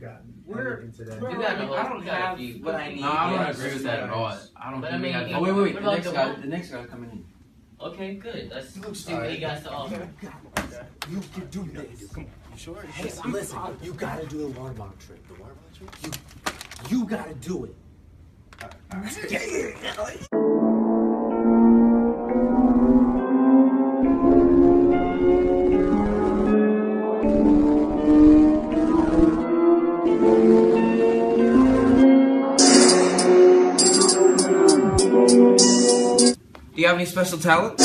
got We're- anything today. we're- You got a I whole- don't you got a have few. what I need. No, I don't yet. agree with that at all. I don't But think I mean, got. Oh wait, wait, wait. The next guy, the next guy's coming in. Okay, good. Let's see what he alright. got to offer. You can do this. You sure? Hey, listen, you gotta do the water bottle trick. The water bottle trick? You, you gotta do it. Do you have any special talent?